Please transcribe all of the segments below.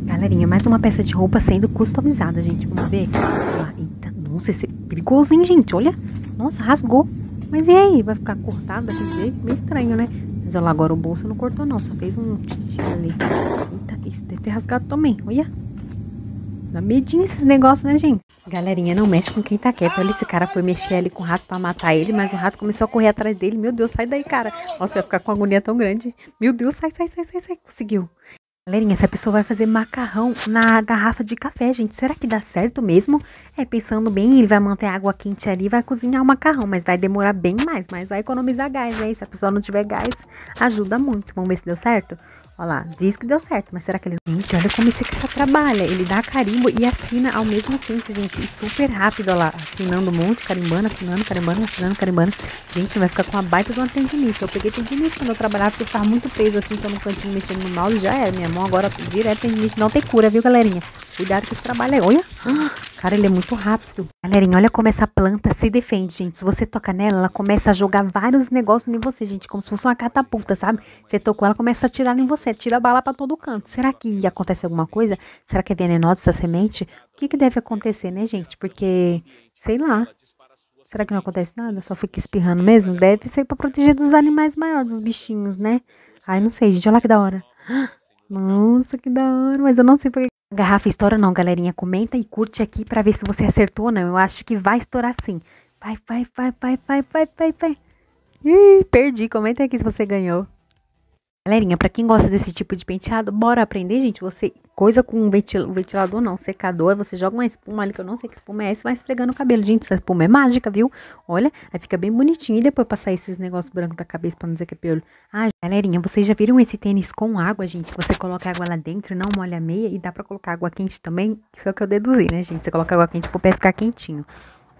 Galerinha, mais uma peça de roupa sendo customizada, gente. Vamos ver. Ah, eita, nossa, esse é perigoso, hein, gente? Olha. Nossa, rasgou. Mas e aí? Vai ficar cortado daquele jeito? Meio estranho, né? Mas olha lá, agora o bolso não cortou, não. Só fez um ali. Eita, isso deve ter rasgado também. Olha. Dá medinho esses negócios, né, gente? Galerinha, não mexe com quem tá quieto. Olha, esse cara foi mexer ali com o rato pra matar ele, mas o rato começou a correr atrás dele. Meu Deus, sai daí, cara. Nossa, vai ficar com agonia tão grande. Meu Deus, sai, sai, sai, sai, sai. Conseguiu. Galerinha, essa pessoa vai fazer macarrão na garrafa de café, gente. Será que dá certo mesmo? É, pensando bem, ele vai manter a água quente ali vai cozinhar o macarrão, mas vai demorar bem mais, mas vai economizar gás, né? Se a pessoa não tiver gás, ajuda muito. Vamos ver se deu certo? Olha lá, diz que deu certo, mas será que ele... Gente, olha como esse cara trabalha. Ele dá carimbo e assina ao mesmo tempo, gente. E super rápido, olha lá. Assinando muito, carimbando, assinando, carimbando, assinando, carimbando. Gente, vai ficar com uma baita de uma tendinite. Eu peguei tendinite quando eu trabalhava, porque eu ficava muito peso assim, só no cantinho mexendo no mouse, já era. Minha mão agora direto tendinite. Não tem cura, viu, galerinha? Cuidado com esse trabalho aí. Olha. Cara, ele é muito rápido. Galerinha, olha como essa planta se defende, gente. Se você toca nela, ela começa a jogar vários negócios em você, gente. Como se fosse uma catapulta, sabe? Você tocou, ela começa a atirar em você. Tira bala pra todo canto. Será que acontece alguma coisa? Será que é venenosa essa semente? O que, que deve acontecer, né, gente? Porque, sei lá. Será que não acontece nada? Só fica espirrando mesmo? Deve ser pra proteger dos animais maiores, dos bichinhos, né? Ai, não sei, gente. Olha lá que da hora. Nossa, que da hora. Mas eu não sei porque Garrafa estoura não, galerinha. Comenta e curte aqui pra ver se você acertou ou não. Eu acho que vai estourar sim. Vai, vai, vai, vai, vai, vai, vai, vai. Ih, perdi. Comenta aqui se você ganhou. Galerinha, pra quem gosta desse tipo de penteado, bora aprender, gente. Você, coisa com ventil, ventilador não, secador, você joga uma espuma ali, que eu não sei que espuma é essa, vai esfregando o cabelo. Gente, essa espuma é mágica, viu? Olha, aí fica bem bonitinho. E depois passar esses negócios brancos da cabeça pra não dizer que é piolho. Ah, galerinha, vocês já viram esse tênis com água, gente? Você coloca água lá dentro, não molha a meia e dá pra colocar água quente também. Isso é o que eu deduzi, né, gente? Você coloca água quente pro pé ficar quentinho.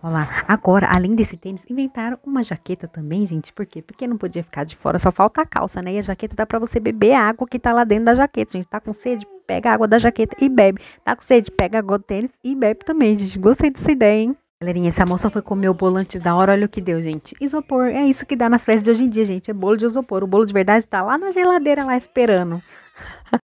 Olha lá. Agora, além desse tênis, inventaram uma jaqueta também, gente. Por quê? Porque não podia ficar de fora, só falta a calça, né? E a jaqueta dá pra você beber a água que tá lá dentro da jaqueta, gente. Tá com sede? Pega a água da jaqueta e bebe. Tá com sede? Pega a água do tênis e bebe também, gente. Gostei dessa ideia, hein? Galerinha, essa moça foi comer o bolo antes da hora, olha o que deu, gente. Isopor, é isso que dá nas festas de hoje em dia, gente. É bolo de isopor. O bolo de verdade tá lá na geladeira, lá esperando.